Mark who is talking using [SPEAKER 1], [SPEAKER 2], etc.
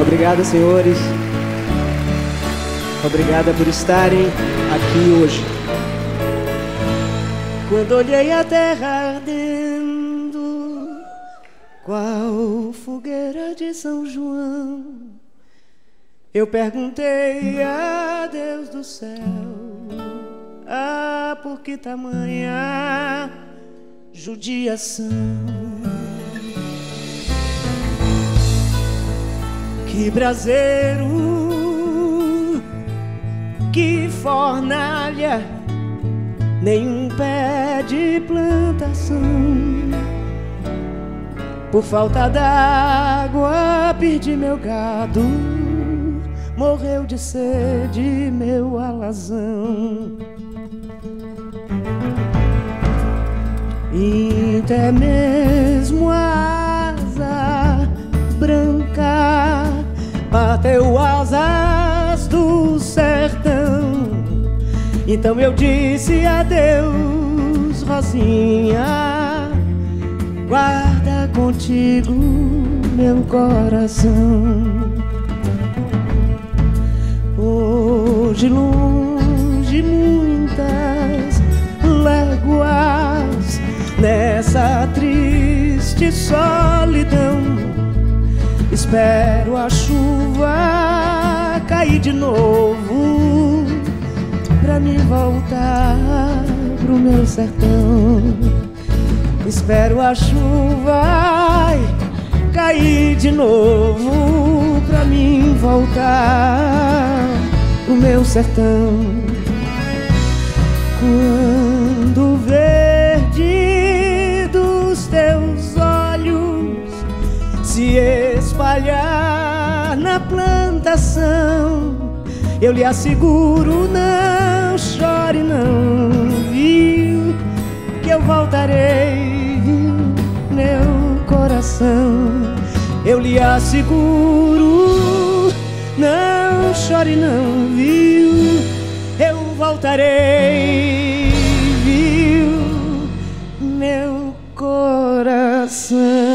[SPEAKER 1] Obrigado, senhores. Obrigada por estarem aqui hoje. Quando olhei a terra ardendo, qual fogueira de São João, eu perguntei a Deus do céu, ah, por que tamanha judiação? Que braseiro, que fornalha, nenhum pé de plantação. Por falta d'água, perdi meu gado, morreu de sede meu alazão. E até mesmo a bateu asas do sertão. Então eu disse adeus, Rosinha, guarda contigo meu coração. Hoje longe muitas léguas nessa triste solidão Espero a chuva cair de novo pra me voltar pro meu sertão. Espero a chuva cair de novo pra me voltar pro meu sertão. Quando o espalhar na plantação. Eu lhe asseguro, não chore, não, viu? Que eu voltarei, meu coração. Eu lhe asseguro, não chore, não, viu? Eu voltarei, viu? Meu coração.